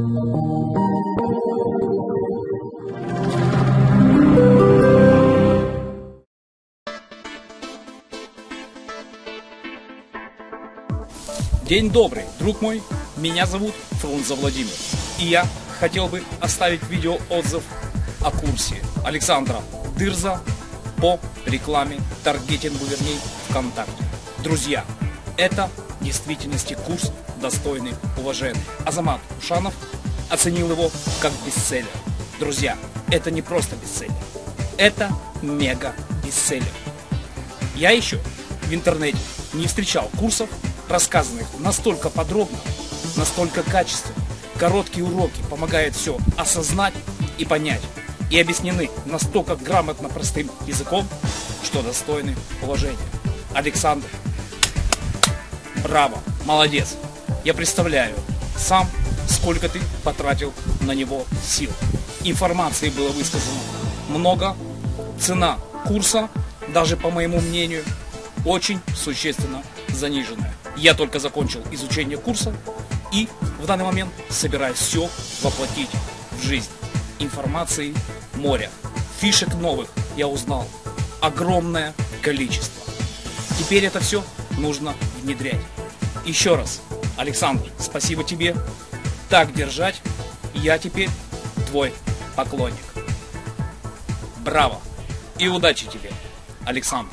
День добрый, друг мой. Меня зовут Фрунзе Владимир. И я хотел бы оставить видеоотзыв о курсе Александра Дырза по рекламе, таргетингу, вернее, ВКонтакте. Друзья, это в действительности курс достойный уважения. Азамат Ушанов оценил его как бестселлер. Друзья, это не просто бестселлер, это мега бестселлер. Я еще в интернете не встречал курсов, рассказанных настолько подробно, настолько качественно. Короткие уроки помогают все осознать и понять. И объяснены настолько грамотно простым языком, что достойны уважения. Александр, браво, молодец. Я представляю сам, сколько ты потратил на него сил. Информации было высказано много. Цена курса, даже по моему мнению, очень существенно заниженная. Я только закончил изучение курса и в данный момент собираюсь все воплотить в жизнь. Информации море. Фишек новых я узнал огромное количество. Теперь это все нужно внедрять. Еще раз, Александр, спасибо тебе. Так держать. Я теперь твой поклонник. Браво! И удачи тебе, Александр.